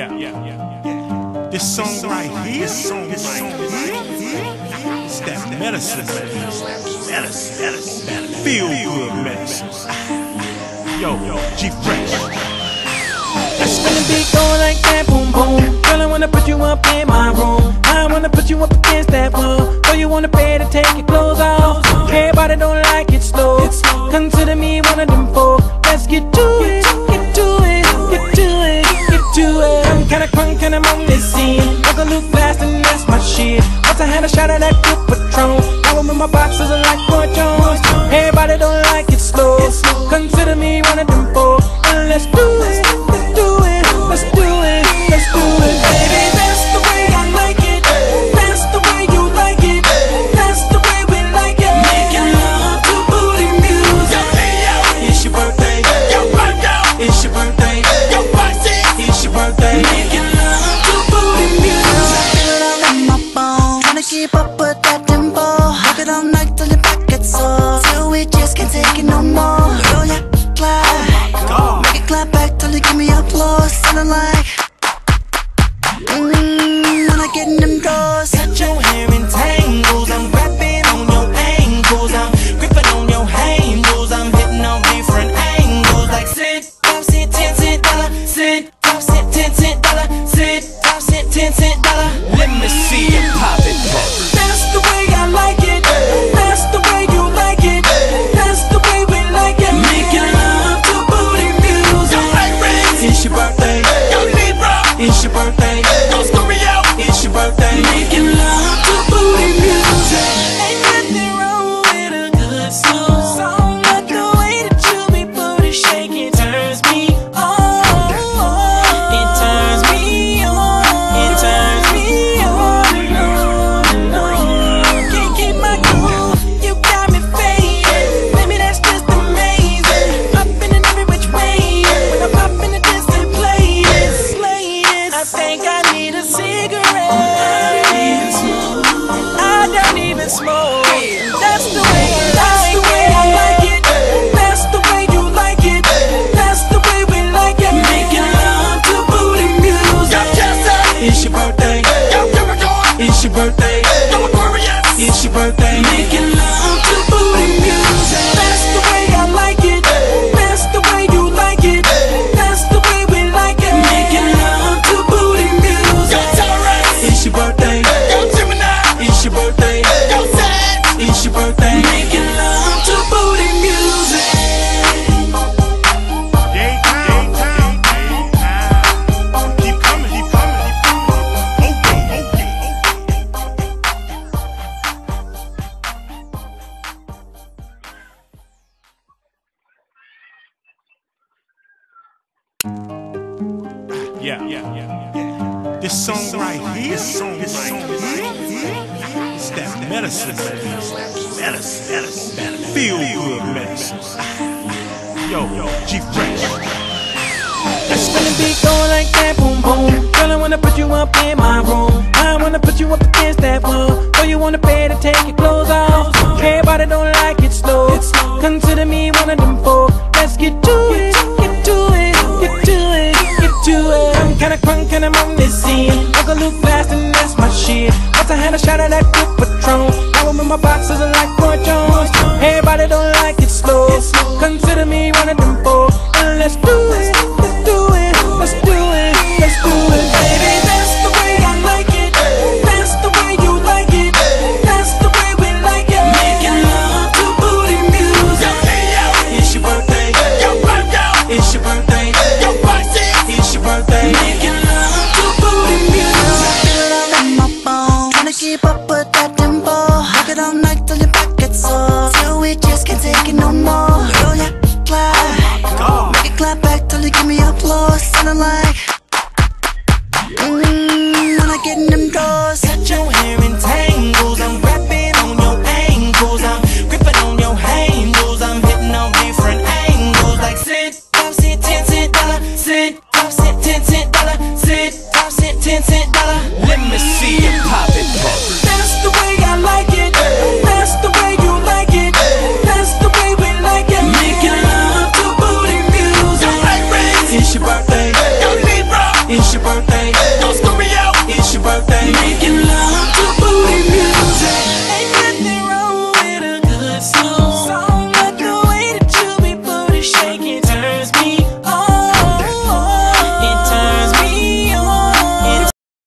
yeah, yeah, yeah. This song right here, this song right here, it's that medicine, medicine, medicine, that feel good medicine. Yo, G Fresh. Spinning beat going like that, boom boom. Girl, I wanna put you up in my room. I wanna put you up against that wall. So you wanna pay to take your I'm kinda crunk and I'm on this scene. I look fast and that's my shit. Once I had a shot of that good Patron. I'm in my boxes like Roy Jones. Everybody don't like it slow. Consider me one of them four. And let's do it, let's do it, let's do it, let's do it, baby. That's the way I like it. That's the way you like it. That's the way we like it. Making love to booty music. It's your birthday. It's your birthday. It's your birthday. Sit, down, sit, ten cent dollar. Sit, down, sit, ten cent dollar. Let me see you pop it, pop it. That's the way I like it. That's the way you like it. That's the way we like it. Making love to booty music. It's your birthday. It's your birthday. It's your birthday. Making love Yeah, yeah, yeah, yeah. This song right here, this song right here, it's that medicine, medicine, medicine, medicine, that feel good medicine. Yo, G Fresh. Spinning beat going like that, boom boom. Girl, I wanna put you up in my room. I wanna put you up against that wall. So you wanna pay to take your clothes off. Everybody don't like it slow. Consider me and I'm on this scene. I can look fast and that's my shit. Once I had a shot of that good Patron. Now I'm in my boxes like Roy Jones. Everybody don't like it slow. Consider me one of them four. Let's do it,